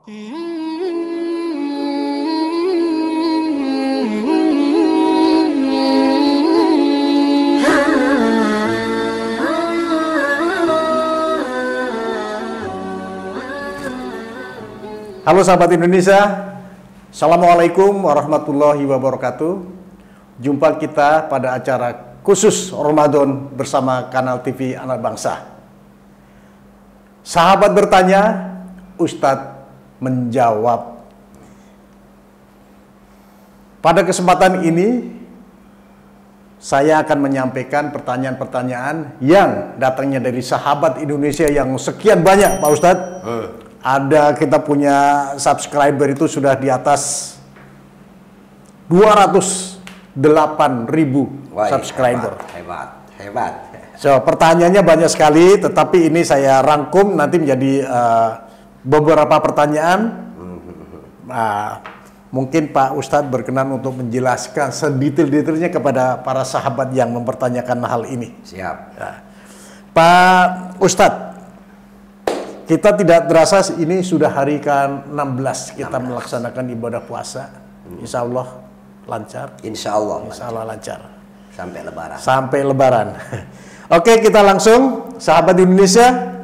Halo sahabat Indonesia, Assalamualaikum warahmatullahi wabarakatuh. Jumpa kita pada acara khusus Ramadan bersama Kanal TV Anak Bangsa. Sahabat bertanya, Ustadz menjawab. Pada kesempatan ini, saya akan menyampaikan pertanyaan-pertanyaan yang datangnya dari sahabat Indonesia yang sekian banyak, Pak Ustadz. Ada kita punya subscriber itu sudah di atas 208 ribu subscriber. Hebat, hebat. hebat. So, pertanyaannya banyak sekali, tetapi ini saya rangkum nanti menjadi uh, beberapa pertanyaan. Nah, mungkin Pak Ustadz berkenan untuk menjelaskan sedetail-detailnya kepada para sahabat yang mempertanyakan hal ini. Siap. Nah, Pak Ustadz, kita tidak terasa ini sudah hari ke-16 kita melaksanakan ibadah puasa. Insya Allah lancar. Insya Allah. Insya Allah lancar. Sampai lebaran. Sampai lebaran. Oke kita langsung sahabat Indonesia.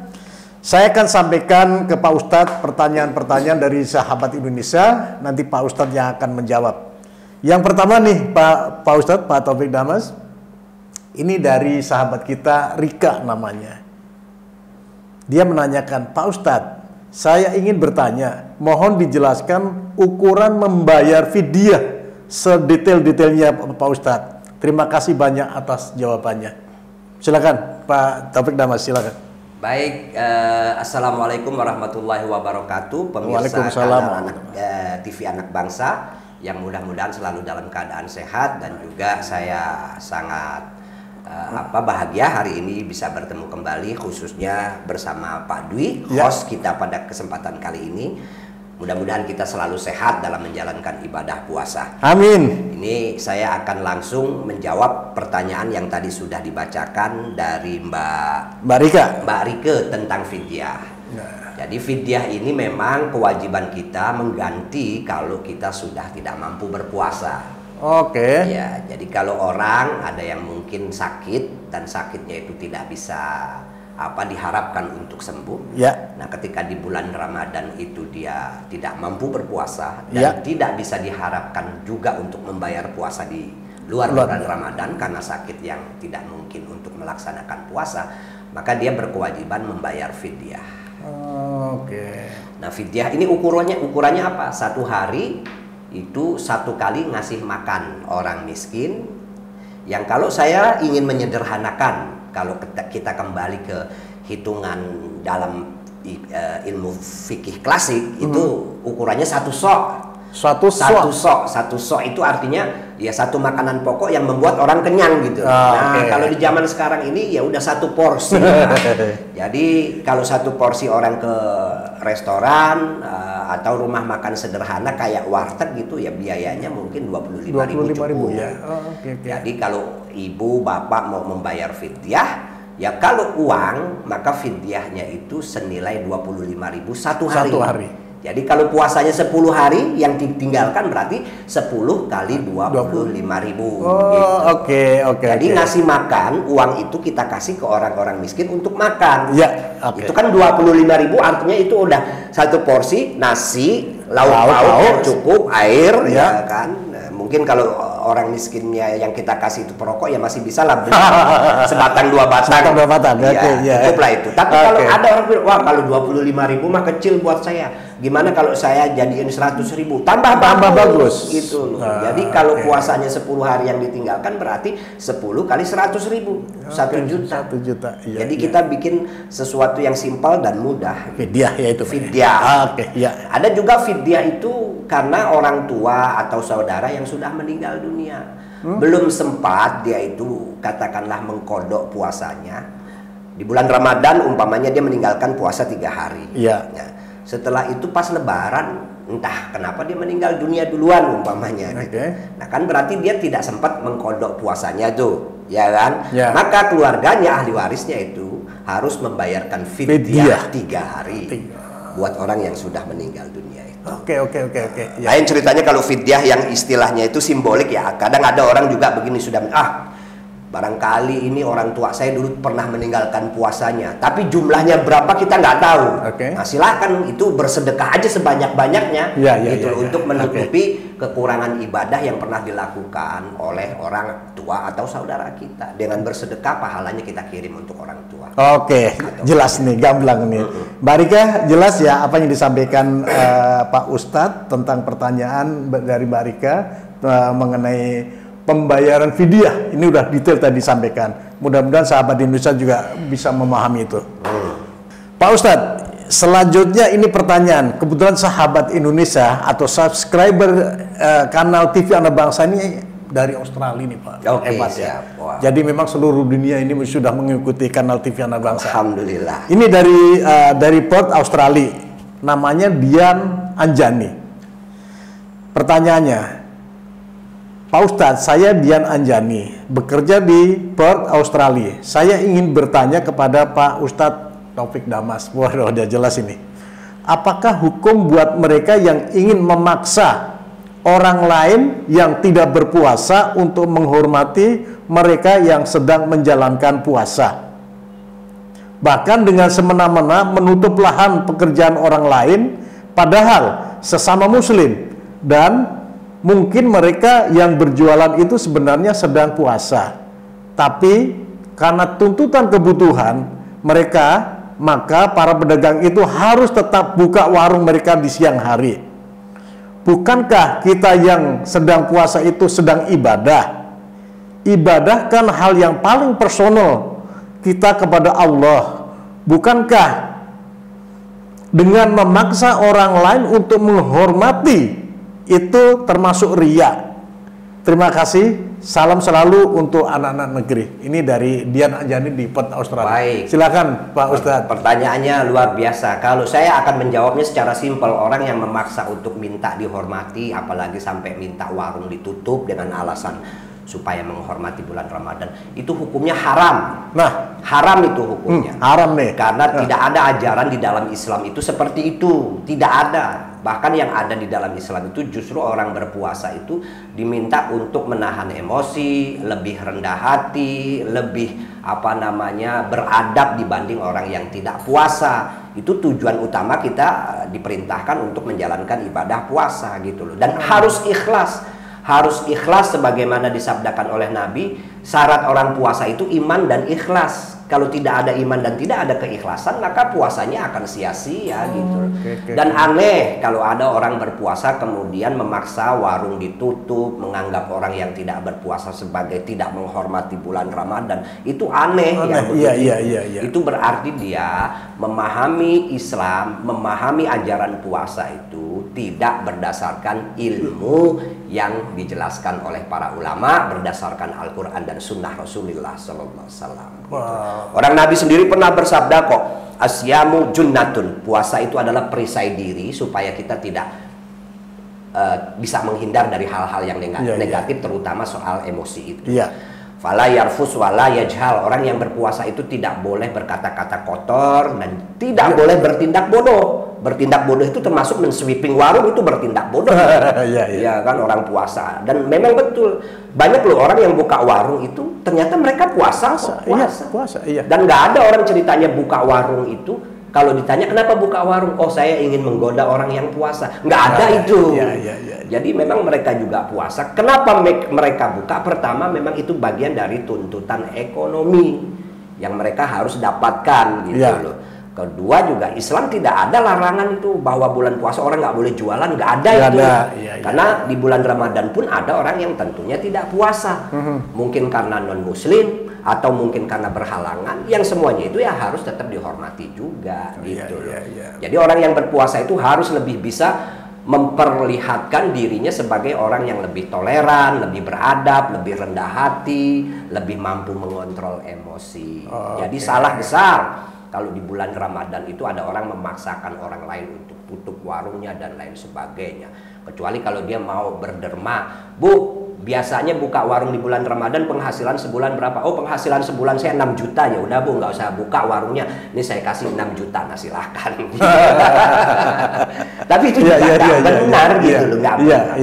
Saya akan sampaikan ke Pak Ustadz pertanyaan-pertanyaan dari sahabat Indonesia. Nanti Pak Ustadz yang akan menjawab. Yang pertama nih Pak Pak Ustadz, Pak Taufik Damas. Ini dari sahabat kita Rika namanya. Dia menanyakan, Pak Ustadz, saya ingin bertanya, mohon dijelaskan ukuran membayar fidyah sedetail-detailnya Pak Ustadz. Terima kasih banyak atas jawabannya. Silakan Pak Taufik Damas, silakan. Baik, eh, assalamualaikum warahmatullahi wabarakatuh, pemirsa Waalaikumsalam. anak, eh, TV Anak Bangsa yang mudah-mudahan selalu dalam keadaan sehat dan juga saya sangat eh, apa bahagia hari ini bisa bertemu kembali khususnya bersama Pak Dwi, Ya. host kita pada kesempatan kali ini. Mudah-mudahan kita selalu sehat dalam menjalankan ibadah puasa. Amin. Ini saya akan langsung menjawab pertanyaan yang tadi sudah dibacakan dari Mbak Mbak Rika. Mbak Rike tentang fidyah. Nah. Jadi fidyah ini memang kewajiban kita mengganti kalau kita sudah tidak mampu berpuasa. Oke. Ya, jadi kalau orang ada yang mungkin sakit dan sakitnya itu tidak bisa apa diharapkan untuk sembuh. Ya. Nah, ketika di bulan Ramadan itu dia tidak mampu berpuasa Ya. dan tidak bisa diharapkan juga untuk membayar puasa di luar Luar. bulan Ramadan karena sakit yang tidak mungkin untuk melaksanakan puasa, maka dia berkewajiban membayar fidyah. Oke. Nah, fidyah ini ukurannya ukurannya apa? Satu hari itu satu kali ngasih makan orang miskin. Yang kalau saya ingin menyederhanakan, kalau kita- kembali ke hitungan dalam eh, ilmu fikih klasik itu ukurannya satu sok. Suatu Satu sok. sok, satu sok itu artinya ya satu makanan pokok yang membuat orang kenyang gitu. Ah, nah, oke. kalau di zaman sekarang ini ya udah satu porsi. Jadi kalau satu porsi orang ke restoran eh, atau rumah makan sederhana kayak warteg gitu ya biayanya mungkin 25.000 25 ribu cukup. ya. Oh, Oke oke. Jadi kalau ibu bapak mau membayar fidyah ya kalau uang maka fidyahnya itu senilai 25.000 satu hari. Satu hari. Jadi kalau puasanya 10 hari yang ditinggalkan berarti 10 kali 25.000 ribu. Oh oke oke. Jadi oke. ngasih makan uang itu kita kasih ke orang-orang miskin untuk makan. Ya, oke. Itu kan 25.000 artinya itu udah satu porsi nasi, lauk pauk cukup, air Ya. ya kan. Nah, Mungkin kalau orang miskinnya yang kita kasih itu perokok ya masih bisa lah beli sebatang dua batang. Sebatang dua batang, Iya, oke, ya. cukup lah itu. Tapi Oke. kalau ada orang bilang, wah kalau 25.000 mah kecil buat saya. Gimana kalau saya jadiin 100.000? Tambah Tambah bagus. Gitu loh. Nah, Jadi kalau oke. puasanya 10 hari yang ditinggalkan berarti 10 kali 100 ribu. Satu Oke, juta. Satu juta. Iya, Jadi iya. kita bikin sesuatu yang simpel dan mudah. fidyah ya itu. Fidyah. Ah, Oke ya. Ada juga fidyah itu karena orang tua atau saudara yang sudah meninggal dunia. Hmm? Belum sempat dia itu katakanlah mengkodok puasanya. Di bulan Ramadan umpamanya dia meninggalkan puasa tiga hari. Iya. Nah, setelah itu pas lebaran entah kenapa dia meninggal dunia duluan umpamanya. gitu. Oke. Nah kan berarti dia tidak sempat mengkodok puasanya tuh, ya kan? Ya. Maka keluarganya ahli warisnya itu harus membayarkan Fidyah. tiga hari. Buat orang yang sudah meninggal dunia itu. Oke oke oke oke. Ya. Lain ceritanya kalau fidyah yang istilahnya itu simbolik ya. Kadang ada orang juga begini sudah ah barangkali ini orang tua saya dulu pernah meninggalkan puasanya, tapi jumlahnya berapa kita nggak tahu. Oke. Nah silakan itu bersedekah aja sebanyak banyaknya Ya, ya, gitu ya, ya. untuk menutupi kekurangan ibadah yang pernah dilakukan oleh orang tua atau saudara kita. Dengan bersedekah pahalanya kita kirim untuk orang tua. Oke, jelas nih, gamblang nih. Mbak Rika, jelas ya apa yang disampaikan eh, Pak Ustadz tentang pertanyaan dari Mbak Rika eh, mengenai pembayaran fidyah. Ini udah detail tadi disampaikan. Mudah-mudahan sahabat Indonesia juga bisa memahami itu. Pak Ustadz, selanjutnya ini pertanyaan. Kebetulan sahabat Indonesia atau subscriber eh, kanal TV Anak Bangsa ini dari Australia nih Pak. Oke, Hebat ya. Wah. Jadi memang seluruh dunia ini sudah mengikuti kanal TV Anak Bangsa. Alhamdulillah. Ini dari eh, dari Perth Australia. Namanya Dian Anjani. Pertanyaannya, Pak Ustadz, saya Dian Anjani, bekerja di Perth, Australia. Saya ingin bertanya kepada Pak Ustadz Taufik Damas. Waduh, udah jelas ini. Apakah hukum buat mereka yang ingin memaksa orang lain yang tidak berpuasa untuk menghormati mereka yang sedang menjalankan puasa? Bahkan dengan semena-mena menutup lahan pekerjaan orang lain, padahal sesama Muslim dan mungkin mereka yang berjualan itu sebenarnya sedang puasa, tapi karena tuntutan kebutuhan mereka, maka para pedagang itu harus tetap buka warung mereka di siang hari. Bukankah kita yang sedang puasa itu sedang ibadah? Ibadah kan hal yang paling personal kita kepada Allah. Bukankah dengan memaksa orang lain untuk menghormati itu termasuk ria? Terima kasih. Salam selalu untuk anak-anak negeri. Ini dari Dian Anjani di Perth Australia. Baik. Silakan Pak Ustadz. Pertanyaannya luar biasa. Kalau saya akan menjawabnya secara simpel, orang yang memaksa untuk minta dihormati, apalagi sampai minta warung ditutup dengan alasan supaya menghormati bulan Ramadan, itu hukumnya haram. Nah, Haram itu hmm, hukumnya. haram nih. Karena Nah. tidak ada ajaran di dalam Islam itu seperti itu, tidak ada. Bahkan yang ada di dalam Islam itu justru orang berpuasa itu diminta untuk menahan emosi, lebih rendah hati, lebih apa namanya beradab dibanding orang yang tidak puasa. Itu tujuan utama kita eh, diperintahkan untuk menjalankan ibadah puasa gitu loh. Dan harus ikhlas harus ikhlas sebagaimana disabdakan oleh Nabi syarat orang puasa itu iman dan ikhlas kalau tidak ada iman dan tidak ada keikhlasan maka puasanya akan sia-sia gitu oke, oke. dan aneh kalau ada orang berpuasa kemudian memaksa warung ditutup menganggap orang yang tidak berpuasa sebagai tidak menghormati bulan Ramadan itu aneh, Aneh, yang iya, iya, iya, iya. itu berarti dia memahami Islam memahami ajaran puasa itu tidak berdasarkan ilmu yang dijelaskan oleh para ulama berdasarkan Al-Quran dan Sunnah Rasulullah Sallallahu Alaihi Wasallam. Orang Nabi sendiri pernah bersabda kok, asyamu junnatun. Puasa itu adalah perisai diri supaya kita tidak eh, bisa menghindar dari hal-hal yang nega- Iya, iya. negatif, terutama soal emosi itu. Iya. Fala yarfus wala yajhal. Orang yang berpuasa itu tidak boleh berkata-kata kotor dan tidak boleh bertindak bodoh. Bertindak bodoh itu termasuk mensweeping warung itu bertindak bodoh. Iya, iya. Ya kan orang puasa. Dan memang betul banyak loh orang yang buka warung itu ternyata mereka puasa, kok, Iya, puasa. puasa, iya. Dan nggak ada orang ceritanya buka warung itu kalau ditanya kenapa buka warung, oh saya ingin menggoda orang yang puasa. Nggak ada Nah, itu. iya, iya, iya. Jadi memang mereka juga puasa. Kenapa me- mereka buka? Pertama memang itu bagian dari tuntutan ekonomi yang mereka harus dapatkan gitu Iya. loh. Kedua juga Islam tidak ada larangan itu bahwa bulan puasa orang nggak boleh jualan, nggak ada Nggak itu. ada, iya. Karena di bulan Ramadan pun ada orang yang tentunya tidak puasa. Mhm. Mungkin karena non muslim atau mungkin karena berhalangan yang semuanya itu ya harus tetap dihormati juga Iya, gitu loh. iya, iya. Jadi orang yang berpuasa itu harus lebih bisa memperlihatkan dirinya sebagai orang yang lebih toleran, lebih beradab, lebih rendah hati, lebih mampu mengontrol emosi. Oh, Jadi oke. salah besar kalau di bulan Ramadan itu ada orang memaksakan orang lain untuk tutup warungnya dan lain sebagainya. Kecuali kalau dia mau berderma, Bu, biasanya buka warung di bulan Ramadan penghasilan sebulan berapa? Oh penghasilan sebulan saya 6 juta ya udah bu nggak usah buka warungnya. Ini saya kasih 6 juta nah silahkan. Tapi itu Iya, juga nggak iya, iya, benar iya, gitu loh nggak Iya, benar.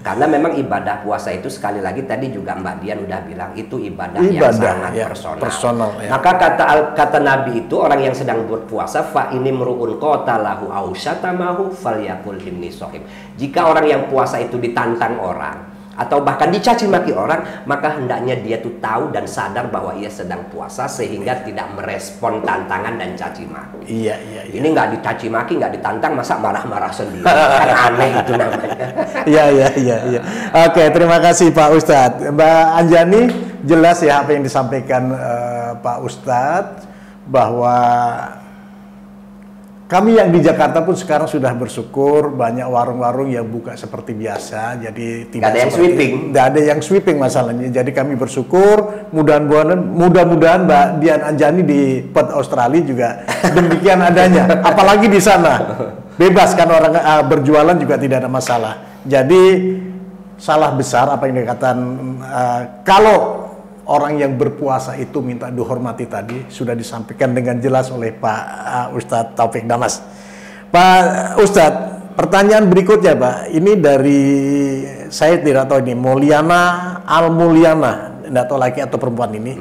Karena memang ibadah puasa itu sekali lagi tadi juga Mbak Dian udah bilang itu ibadah, yang Ibadah, sangat ya, personal. personal, ya. Maka kata kata Nabi itu orang yang sedang berpuasa fa ini meruun kota lahu ausatamahu falyakul inni sohim. Jika orang yang puasa itu ditantang orang atau bahkan dicaci maki orang, maka hendaknya dia tuh tahu dan sadar bahwa ia sedang puasa sehingga tidak merespon tantangan dan caci maki. Iya, iya, iya. Ini nggak dicaci maki, nggak ditantang, masa marah-marah sendiri? kan aneh itu namanya. Iya, iya, iya, iya. Oke, terima kasih Pak Ustadz. Mbak Anjani, jelas ya apa yang disampaikan eh, Pak Ustadz bahwa kami yang di Jakarta pun sekarang sudah bersyukur banyak warung-warung yang buka seperti biasa, jadi tidak ada yang sweeping. Tidak ada yang sweeping masalahnya. Jadi kami bersyukur mudah-mudahan mudah-mudahan Mbak Dian Anjani di Perth Australia juga demikian adanya. Apalagi di sana bebas kan orang eh, berjualan juga tidak ada masalah. Jadi salah besar apa yang dikatakan eh, kalau orang yang berpuasa itu minta dihormati tadi sudah disampaikan dengan jelas oleh Pak eh, Ustadz Taufik Damas. Pak Ustadz, pertanyaan berikutnya Pak, ini dari saya tidak tahu ini Mulyana Al Mulyana, tidak tahu laki atau perempuan ini.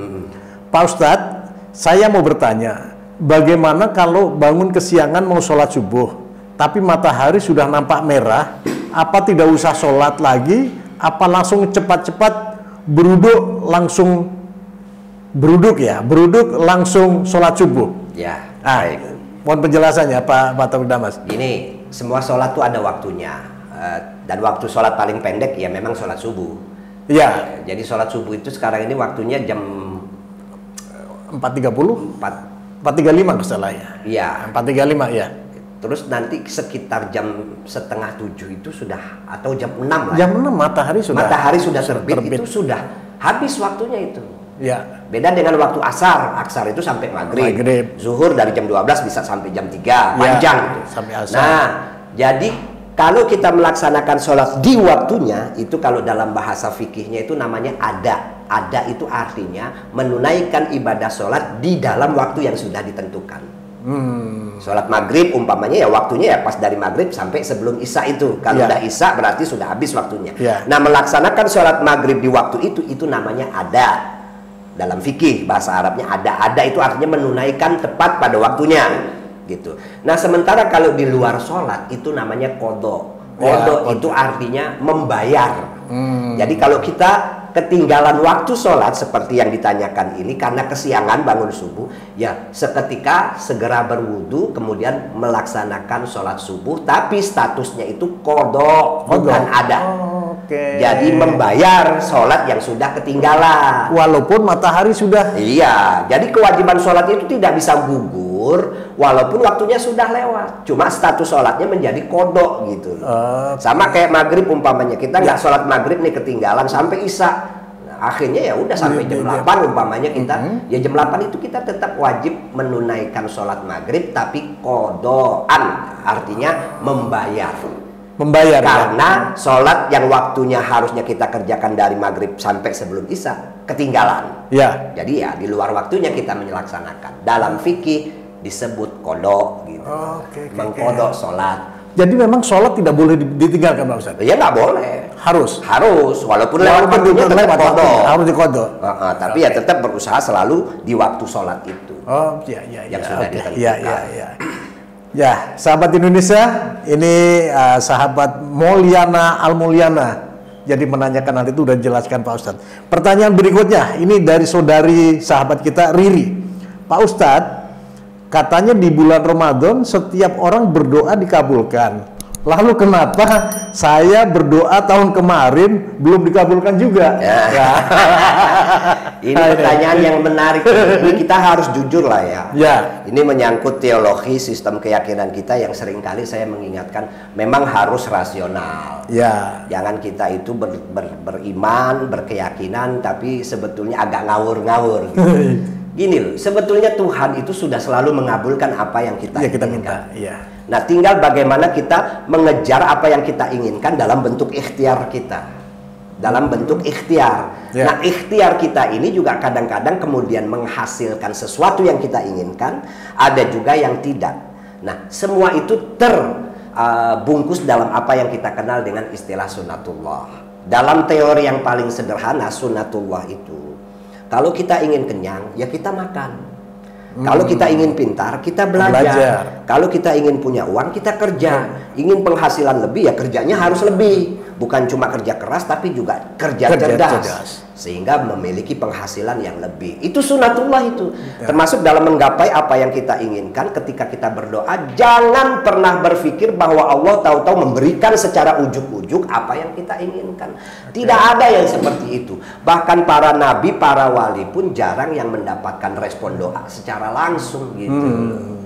Pak Ustadz, saya mau bertanya, bagaimana kalau bangun kesiangan mau sholat subuh, tapi matahari sudah nampak merah, apa tidak usah sholat lagi, apa langsung cepat-cepat beruduk langsung beruduk ya, beruduk langsung sholat subuh. Ya, Ah, baik. mohon penjelasannya Pak Pak Taufik Damas. Gini, semua sholat tuh ada waktunya. Eh, dan waktu sholat paling pendek ya memang sholat subuh. Ya, Eh, Jadi sholat subuh itu sekarang ini waktunya jam 4.30, 4. 4.35 kalau salah ya. Iya. 4.35 ya. Terus nanti sekitar jam setengah tujuh itu sudah atau jam 6 lah. Jam 6 matahari sudah Matahari sudah terbit, terbit. itu sudah habis waktunya itu. Ya. Beda dengan waktu asar, asar itu sampai maghrib. Maghrib. Zuhur dari jam 12 bisa sampai jam 3, panjang itu. sampai asar. Nah, jadi kalau kita melaksanakan sholat di waktunya, itu kalau dalam bahasa fikihnya itu namanya ada. Ada itu artinya menunaikan ibadah sholat di dalam waktu yang sudah ditentukan. Hmm. Sholat maghrib umpamanya ya waktunya ya pas dari maghrib sampai sebelum isya itu. Kalau Ya. udah isya berarti sudah habis waktunya. Ya. Nah melaksanakan sholat maghrib di waktu itu itu namanya ada dalam fikih bahasa Arabnya ada. Ada itu artinya menunaikan tepat pada waktunya gitu. Nah sementara kalau di luar sholat itu namanya kodok. Ya, Kodok kodok. itu artinya membayar. Hmm. Jadi kalau kita ketinggalan waktu sholat seperti yang ditanyakan ini karena kesiangan bangun subuh, ya seketika segera berwudu kemudian melaksanakan sholat subuh, tapi statusnya itu kodok, bukan Kodok. ada. Oh, Oke. Jadi membayar sholat yang sudah ketinggalan. walaupun matahari sudah Iya, jadi kewajiban sholat itu tidak bisa gugur walaupun waktunya sudah lewat. Cuma status sholatnya menjadi kodok gitu. Eh, Sama kayak maghrib umpamanya kita nggak sholat maghrib nih ketinggalan sampai isya. Nah, akhirnya ya udah sampai Iya, jam iya, iya. 8 umpamanya kita Mhm. ya jam 8 itu kita tetap wajib menunaikan sholat maghrib tapi kodoan artinya membayar membayar ya? karena sholat yang waktunya harusnya kita kerjakan dari maghrib sampai sebelum isya ketinggalan ya. jadi ya di luar waktunya kita menyelaksanakan dalam fikih disebut kodok gitu Oke, oke, mengkodok sholat Jadi memang sholat tidak boleh di- ditinggalkan Pak Ustadz. ya nggak boleh Harus. harus walaupun lewat Walaupun waktunya tetap kodok harus dikodok. Heeh, tapi ya tetap berusaha selalu di waktu sholat itu Oh, iya iya Yang iya. sudah Oke, ditentukan. Iya iya iya. Ya, sahabat Indonesia, ini uh, sahabat Mulyana Al Mulyana. Jadi menanyakan hal itu udah jelaskan Pak Ustadz. Pertanyaan berikutnya, ini dari saudari sahabat kita Riri. Pak Ustadz, katanya di bulan Ramadan setiap orang berdoa dikabulkan. Lalu kenapa saya berdoa tahun kemarin belum dikabulkan juga? Ya. Ya. Ini pertanyaan yang menarik. Ini kita harus jujur lah ya. Ya. Ini menyangkut teologi sistem keyakinan kita yang sering kali saya mengingatkan memang harus rasional. Ya. Jangan kita itu ber- ber- beriman, berkeyakinan, tapi sebetulnya agak ngawur-ngawur. Gitu. Gini loh, sebetulnya Tuhan itu sudah selalu mengabulkan apa yang kita Ya kita inginkan. minta. Iya. Nah, tinggal bagaimana kita mengejar apa yang kita inginkan dalam bentuk ikhtiar kita. Dalam bentuk ikhtiar. Ya. Nah, ikhtiar kita ini juga kadang-kadang kemudian menghasilkan sesuatu yang kita inginkan, ada juga yang tidak. Nah, semua itu terbungkus dalam apa yang kita kenal dengan istilah sunatullah. Dalam teori yang paling sederhana, sunatullah itu, kalau kita ingin kenyang, ya kita makan. Kalau kita ingin pintar, kita belajar. Belajar. Kalau kita ingin punya uang, kita kerja. Ingin penghasilan lebih, ya kerjanya harus lebih. Bukan cuma kerja keras, tapi juga kerja, Kerja cerdas. cerdas. Sehingga memiliki penghasilan yang lebih. Itu sunatullah itu. Ya. Termasuk dalam menggapai apa yang kita inginkan ketika kita berdoa. Jangan pernah berpikir bahwa Allah tahu-tahu memberikan secara ujuk-ujuk apa yang kita inginkan. Tidak ada yang seperti itu. Bahkan para nabi, para wali pun jarang yang mendapatkan respon doa secara langsung gitu. Hmm.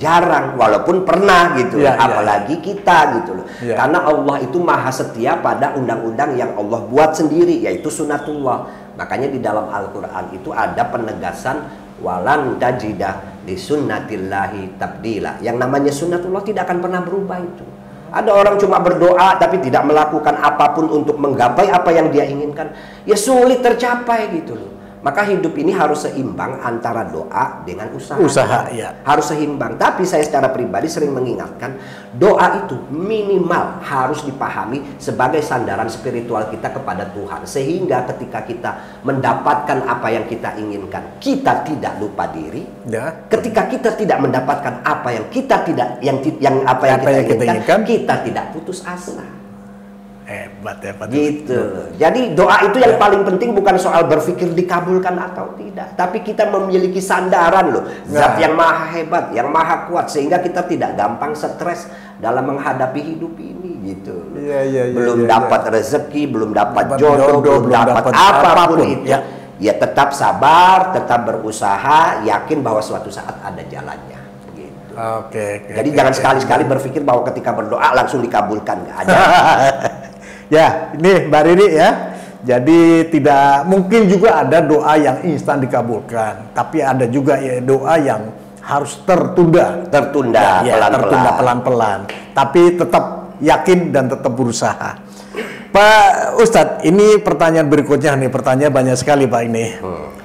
Jarang, walaupun pernah gitu, Ya, ya, apalagi kita gitu loh. Ya. Karena Allah itu maha setia pada undang-undang yang Allah buat sendiri, yaitu sunatullah. Makanya di dalam Al-Quran itu ada penegasan walan tajidah di sunnatillahi tabdila. Yang namanya sunnatullah tidak akan pernah berubah itu. Ada orang cuma berdoa tapi tidak melakukan apa pun untuk menggapai apa yang dia inginkan, ya sulit tercapai gitu loh. Maka hidup ini harus seimbang antara doa dengan usaha. Usaha, ya. Harus seimbang. Tapi saya secara pribadi sering mengingatkan, doa itu minimal harus dipahami sebagai sandaran spiritual kita kepada Tuhan. Sehingga ketika kita mendapatkan apa yang kita inginkan, kita tidak lupa diri. Ya. Ketika kita tidak mendapatkan apa yang kita tidak yang yang apa yang, Apa kita, yang kita inginkan, inginkan. kita tidak putus asa. Hebat hebat. Gitu. Jadi doa itu yang paling penting bukan soal berpikir dikabulkan atau tidak, tapi kita memiliki sandaran loh, zat Nah. yang maha hebat, yang maha kuat sehingga kita tidak gampang stres dalam menghadapi hidup ini gitu. Iya, iya, iya, belum iya, dapat rezeki, belum dapat Dapat jodoh, jodoh, belum belum dapat dapat apa pun, apa pun, itu. ya. Ya tetap sabar, tetap berusaha, yakin bahwa suatu saat ada jalannya. Gitu. Oke. oke, Jadi oke, jangan sekali-sekali berpikir bahwa ketika berdoa langsung dikabulkan, nggak ada. ya, ini Mbak Riri ya. Jadi tidak mungkin juga ada doa yang instan dikabulkan, tapi ada juga ya doa yang harus tertunda. Tertunda Ya, pelan-pelan. tertunda pelan-pelan. Tapi tetap yakin dan tetap berusaha. Pak Ustadz, ini pertanyaan berikutnya nih. Pertanyaan banyak sekali Pak ini.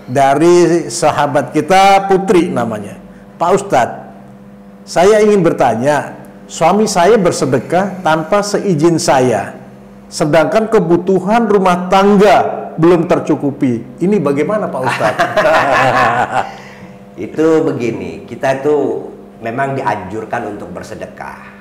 Dari sahabat kita Putri namanya. Pak Ustadz, saya ingin bertanya, suami saya bersedekah tanpa seizin saya. Sedangkan kebutuhan rumah tangga belum tercukupi. Ini bagaimana Pak Ustadz? itu begini, kita itu memang dianjurkan untuk bersedekah.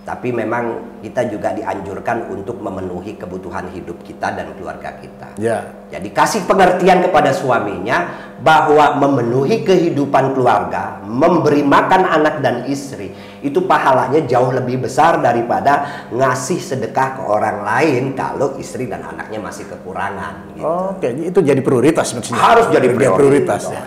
Tapi memang kita juga dianjurkan untuk memenuhi kebutuhan hidup kita dan keluarga kita. ya, Jadi kasih pengertian kepada suaminya bahwa memenuhi kehidupan keluarga, memberi makan anak dan istri, itu pahalanya jauh lebih besar daripada ngasih sedekah ke orang lain kalau istri dan anaknya masih kekurangan. Gitu. oke, itu jadi prioritas maksudnya. harus jadi Dia prioritas. ya.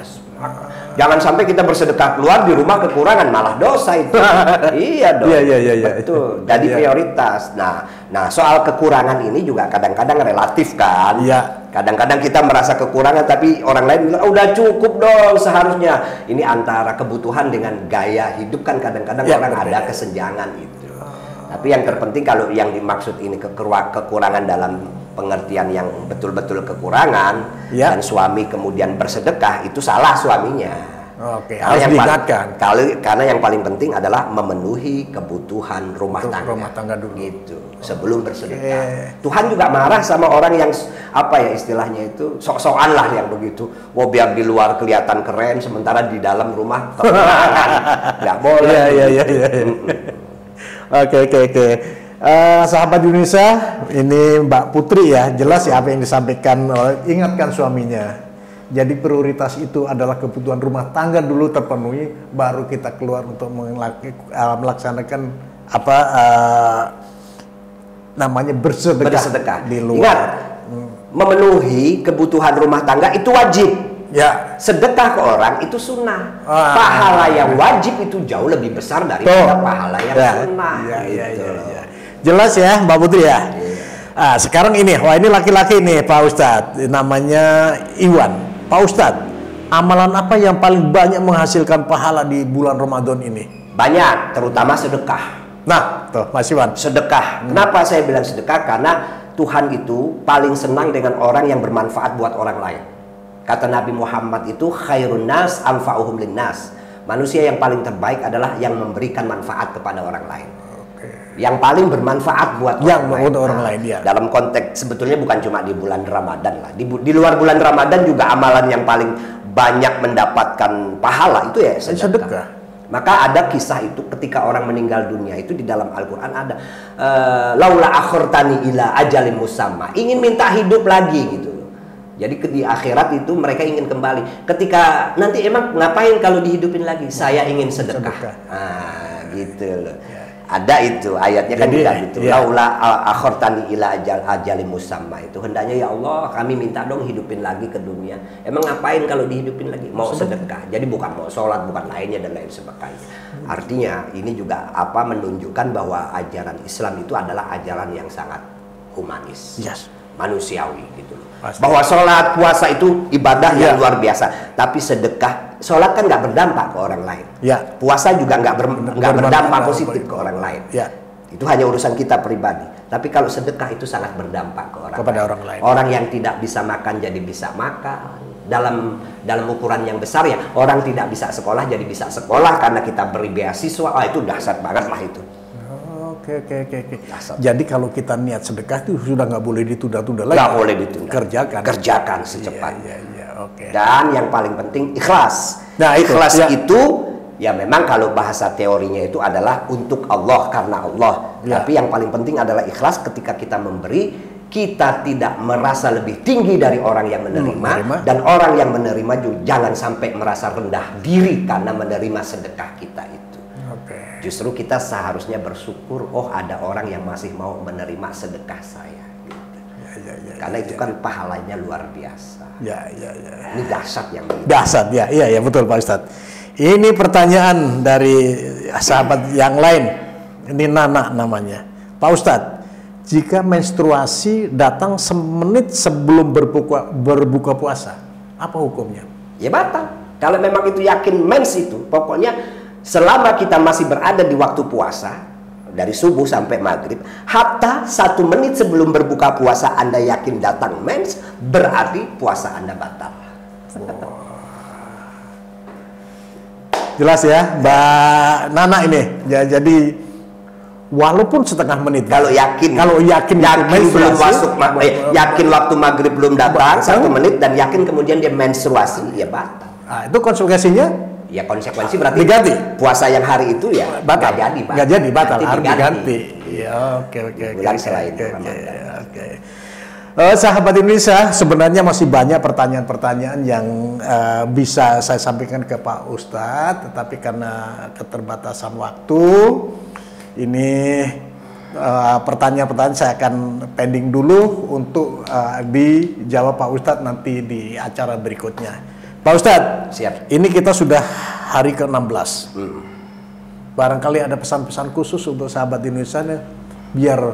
Jangan sampai kita bersedekah keluar di rumah kekurangan malah dosa itu. iya dong. Iya, iya, iya, iya. Betul. Jadi Iya. prioritas. Nah, nah soal kekurangan ini juga kadang-kadang relatif kan. Iya. Kadang-kadang kita merasa kekurangan tapi orang lain bilang "Oh, udah cukup dong seharusnya. Ini antara kebutuhan dengan gaya hidup kan kadang-kadang Iya, orang berbeda. ada kesenjangan itu. Tapi yang terpenting kalau yang dimaksud ini kekurangan dalam pengertian yang betul-betul kekurangan Ya. dan suami kemudian bersedekah itu salah suaminya. Oke, Karena harus yang diingatkan. kali- karena yang paling penting adalah memenuhi kebutuhan rumah tangga. rumah tangga dulu. Gitu. Sebelum bersedekah. Tuhan juga marah sama orang yang apa ya istilahnya itu sok-sokan lah yang begitu. Wah biar di luar kelihatan keren sementara di dalam rumah. Nggak boleh. Iya, iya, iya, iya. Oke, oke, oke. Eh, sahabat Indonesia, ini Mbak Putri ya, jelas ya apa yang disampaikan oleh ingatkan suaminya. Jadi prioritas itu adalah kebutuhan rumah tangga dulu terpenuhi, baru kita keluar untuk eh, melaksanakan apa eh, namanya bersedekah, Bersedekah. di luar. Ingat, memenuhi kebutuhan rumah tangga itu wajib. Ya, Sedekah ke orang itu sunnah. Ah. Pahala yang wajib itu jauh lebih besar daripada pahala yang Ya, sunnah. Iya, iya, gitu. iya, iya. Jelas ya, Mbak Putri ya. Ah, sekarang ini, wah ini laki-laki nih, Pak Ustadz. Namanya Iwan. Pak Ustadz, amalan apa yang paling banyak menghasilkan pahala di bulan Ramadan ini? Banyak, terutama sedekah. Nah, tuh Mas Iwan. Sedekah. Kenapa saya bilang sedekah? Karena Tuhan itu paling senang dengan orang yang bermanfaat buat orang lain. Kata Nabi Muhammad itu khairun nas anfa'uhum linnas. Manusia yang paling terbaik adalah yang memberikan manfaat kepada orang lain. Yang paling bermanfaat buat Yang orang untuk lain. orang Nah, lain, ya. Dalam konteks sebetulnya bukan cuma di bulan Ramadan lah. Di, di luar bulan Ramadan juga amalan yang paling banyak mendapatkan pahala itu ya sedekah. Sedekah. Maka ada kisah itu ketika orang meninggal dunia itu di dalam Al-Qur'an ada eh, laula akhirtani ila ajalin musamma. Ingin minta hidup lagi gitu. Jadi di akhirat itu mereka ingin kembali. Ketika nanti emang ngapain kalau dihidupin lagi? Saya ingin sedekah. Sedekah. Ah, gitu loh. Ada itu ayatnya kan Jadi, juga gitu. ya. Laula akhirtani ila ajal ajalin musamma itu hendaknya ya Allah kami minta dong hidupin lagi ke dunia. Emang ngapain kalau dihidupin lagi? Mau sedekah. Jadi bukan mau sholat, bukan lainnya dan lain sebagainya. Artinya ini juga apa menunjukkan bahwa ajaran Islam itu adalah ajaran yang sangat humanis Yes. Manusiawi gitu loh. Pasti. Bahwa sholat puasa itu ibadah yang Iya. luar biasa, tapi sedekah sholat kan nggak berdampak ke orang lain. Ya. Puasa juga nggak ber- nggak Berdampak berdampak positif ke orang lain. Ya. Itu hanya urusan kita pribadi. Tapi kalau sedekah itu sangat berdampak ke orang Kepada lain. orang lain. Orang yang tidak bisa makan jadi bisa makan. Dalam dalam ukuran yang besar ya, orang tidak bisa sekolah jadi bisa sekolah karena kita beri beasiswa. Ah itu dahsyat banget lah itu. Oke oke oke. Jadi kalau kita niat sedekah itu sudah nggak boleh ditunda-tunda lagi. Nggak boleh ditunda. Kerjakan. Kerjakan Iya secepatnya. iya iya. Oke. Dan yang paling penting ikhlas. Nah, itu, ikhlas ya. itu ya memang kalau bahasa teorinya itu adalah untuk Allah karena Allah. Ya. Tapi yang paling penting adalah ikhlas ketika kita memberi kita tidak merasa lebih tinggi dari orang yang menerima, menerima. dan orang yang menerima juga jangan sampai merasa rendah diri karena menerima sedekah kita itu. Oke. Justru kita seharusnya bersyukur, oh ada orang yang masih mau menerima sedekah saya. gitu. Ya ya ya. Karena itu kan pahalanya luar biasa. Ya ya ya. Ini dahsyat yang ini. Dasar ya, iya ya betul Pak Ustadz. Ini pertanyaan dari sahabat yang lain. Ini Nana namanya. Pak Ustadz, jika menstruasi datang semenit sebelum berbuka, berbuka puasa, apa hukumnya? Ya batal. Kalau memang itu yakin mens itu, pokoknya selama kita masih berada di waktu puasa, dari subuh sampai maghrib, hatta satu menit sebelum berbuka puasa Anda yakin datang mens, berarti puasa Anda batal. Jelas ya, Mbak Nana ini. Ya, jadi walaupun setengah menit. Kalau yakin, Kalau yakin yakin belum masuk, ma- eh, yakin waktu maghrib belum datang satu menit dan yakin kemudian dia menstruasi, ya batal. Nah, itu konsekuensinya Ya konsekuensi berarti Diganti? puasa yang hari itu ya batal. nggak jadi, Pak. Nggak jadi batal, Nanti harus diganti. diganti. Ya, oke oke oke. Bulan selain oke, oke, Ramadan. Oke. Eh, sahabat Indonesia, sebenarnya masih banyak pertanyaan-pertanyaan yang eh, bisa saya sampaikan ke Pak Ustadz, tetapi karena keterbatasan waktu, ini eh, pertanyaan-pertanyaan saya akan pending dulu untuk eh, dijawab Pak Ustadz nanti di acara berikutnya. Pak Ustadz, Siap. ini kita sudah hari ke-16. Barangkali ada pesan-pesan khusus untuk sahabat Indonesia nih, biar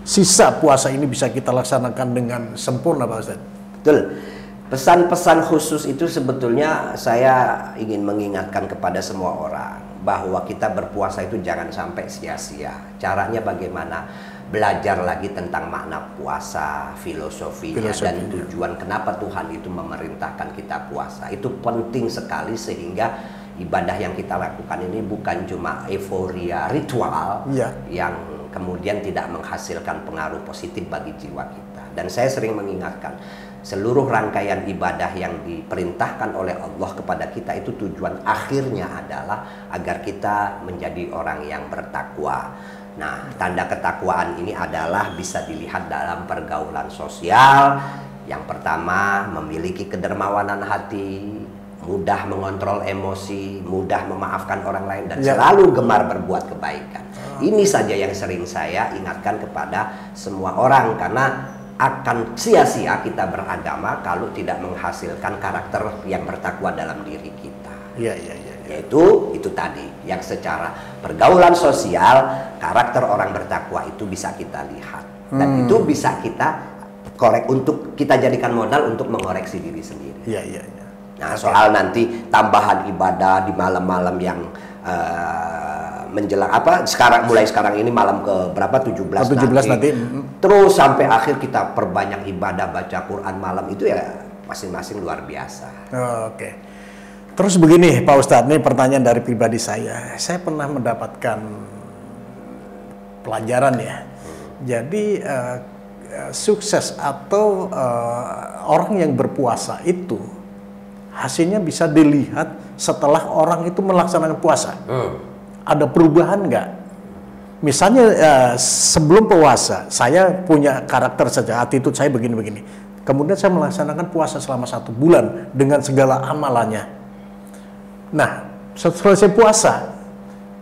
sisa puasa ini bisa kita laksanakan dengan sempurna Pak Ustadz. Betul. Pesan-pesan khusus itu sebetulnya saya ingin mengingatkan kepada semua orang bahwa kita berpuasa itu jangan sampai sia-sia. Caranya bagaimana? Belajar lagi tentang makna puasa, filosofinya, dan Filosofinya. tujuan kenapa Tuhan itu memerintahkan kita puasa. Itu penting sekali sehingga ibadah yang kita lakukan ini bukan cuma euforia ritual Iya. yang kemudian tidak menghasilkan pengaruh positif bagi jiwa kita. Dan saya sering mengingatkan, seluruh rangkaian ibadah yang diperintahkan oleh Allah kepada kita itu tujuan akhirnya adalah agar kita menjadi orang yang bertakwa. Nah, tanda ketakwaan ini adalah bisa dilihat dalam pergaulan sosial. Yang pertama, memiliki kedermawanan hati, mudah mengontrol emosi, mudah memaafkan orang lain dan Ya. selalu gemar berbuat kebaikan. Ini saja yang sering saya ingatkan kepada semua orang karena akan sia-sia kita beragama kalau tidak menghasilkan karakter yang bertakwa dalam diri kita. Iya iya iya. Yaitu itu tadi yang secara pergaulan sosial karakter orang bertakwa itu bisa kita lihat dan itu bisa kita korek untuk kita jadikan modal untuk mengoreksi diri sendiri. Iya iya. iya. Nah, soal nanti tambahan ibadah di malam-malam yang eh, menjelang apa sekarang mulai sekarang ini malam ke berapa 17 17 nanti. nanti. Terus sampai akhir kita perbanyak ibadah baca Quran malam itu ya masing-masing luar biasa. Oke. Terus begini Pak Ustadz, ini pertanyaan dari pribadi saya. Saya pernah mendapatkan pelajaran ya. Jadi eh, sukses atau eh, orang yang berpuasa itu hasilnya bisa dilihat setelah orang itu melaksanakan puasa. Hmm. Ada perubahan nggak? Misalnya eh, sebelum puasa, saya punya karakter saja, attitude saya begini-begini. Kemudian saya melaksanakan puasa selama satu bulan dengan segala amalannya. Nah, setelah saya puasa,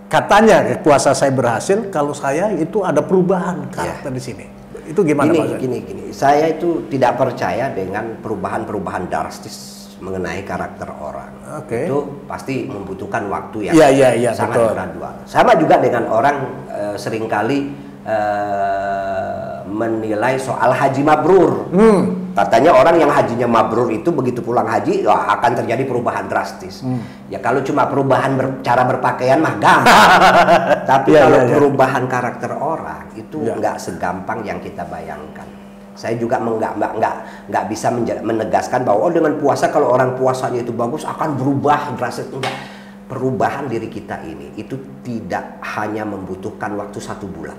katanya puasa saya berhasil. Kalau saya itu ada perubahan karakter di sini. Itu gimana gini, Pak? Ustadz? gini, gini. Saya itu tidak percaya dengan perubahan-perubahan drastis mengenai karakter orang. Oke. Itu pasti membutuhkan waktu yang Iya, iya, iya, sangat betul. gradual. Sama juga dengan orang eh, sering kali eh, menilai soal haji mabrur. Hmm. Katanya orang yang hajinya mabrur itu begitu pulang haji wah, akan terjadi perubahan drastis. Hmm. Ya kalau cuma perubahan ber- cara berpakaian mah gampang. Tapi Iya, kalau iya, iya. perubahan karakter orang itu Iya. nggak segampang yang kita bayangkan. Saya juga nggak nggak nggak nggak bisa menegaskan bahwa oh dengan puasa kalau orang puasanya itu bagus akan berubah drastis enggak. Perubahan diri kita ini itu tidak hanya membutuhkan waktu satu bulan,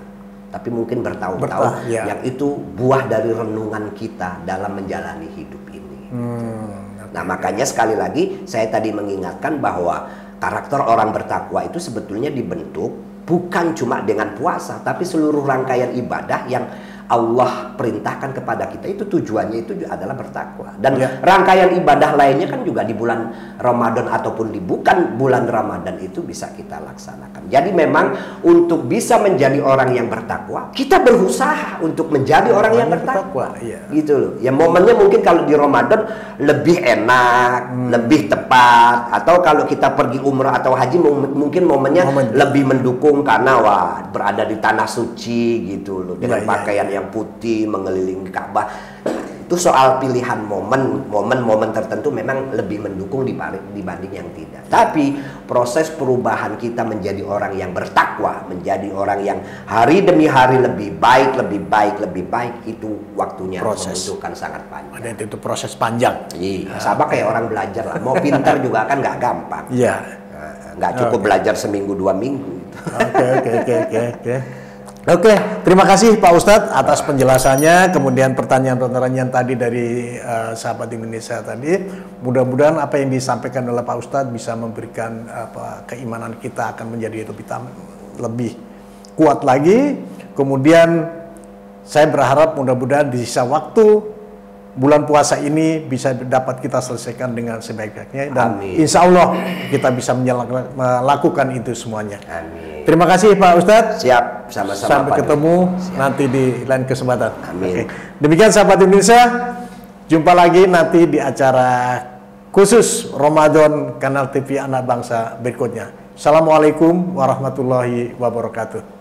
tapi mungkin bertahun-tahun Bertah- ya. yang itu buah dari renungan kita dalam menjalani hidup ini. Hmm. Nah, makanya sekali lagi saya tadi mengingatkan bahwa karakter orang bertakwa itu sebetulnya dibentuk bukan cuma dengan puasa, tapi seluruh rangkaian ibadah yang Allah perintahkan kepada kita itu tujuannya itu adalah bertakwa. Dan Ya. rangkaian ibadah lainnya kan juga di bulan Ramadan ataupun di bukan bulan Ramadan itu bisa kita laksanakan. Jadi memang untuk bisa menjadi orang yang bertakwa, kita berusaha untuk menjadi orang yang Orang yang bertakwa. bertakwa, iya. Gitu loh. Ya momennya mungkin kalau di Ramadan lebih enak, Hmm. lebih tepat atau kalau kita pergi umrah atau haji mung- mungkin momennya Momen. lebih mendukung karena wah berada di tanah suci gitu loh dengan iya, pakaian yang putih mengelilingi Ka'bah. Itu soal pilihan momen, momen-momen tertentu memang lebih mendukung dibanding, yang tidak. Tapi proses perubahan kita menjadi orang yang bertakwa, menjadi orang yang hari demi hari lebih baik, lebih baik, lebih baik itu waktunya Proses. membutuhkan sangat panjang. Ada itu proses panjang. Iya, sama kayak orang belajar lah. Mau pintar juga kan nggak gampang. Iya. Nah, Nggak cukup belajar seminggu dua minggu. Oke oke oke oke oke. Terima kasih Pak Ustadz atas penjelasannya. Kemudian pertanyaan-pertanyaan tadi dari eh, sahabat Indonesia tadi. Mudah-mudahan apa yang disampaikan oleh Pak Ustadz bisa memberikan apa keimanan kita akan menjadi lebih lebih kuat lagi. Kemudian saya berharap mudah-mudahan di sisa waktu bulan puasa ini bisa dapat kita selesaikan dengan sebaik-baiknya dan Amin. insya Allah kita bisa melakukan itu semuanya. Amin. Terima kasih Pak Ustadz. Siap, sama-sama. Sampai Pak. ketemu nanti di lain kesempatan. Amin. Oke. Demikian sahabat Indonesia. Jumpa lagi nanti di acara khusus Ramadan Kanal TV Anak Bangsa berikutnya. Assalamualaikum warahmatullahi wabarakatuh.